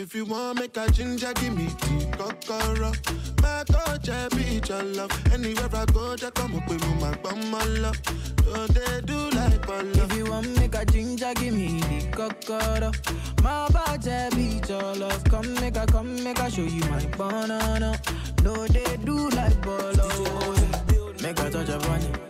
If you want make a ginger, give me the kokoro. My coach, I be your love. Anywhere I go, just come up with my bum, love. So they do like bolo. If you want make a ginger, give me the cocoa. My body be your love. Come make a, come make a show you my banana. No, they do like bolo. Oh. Make a touch of money.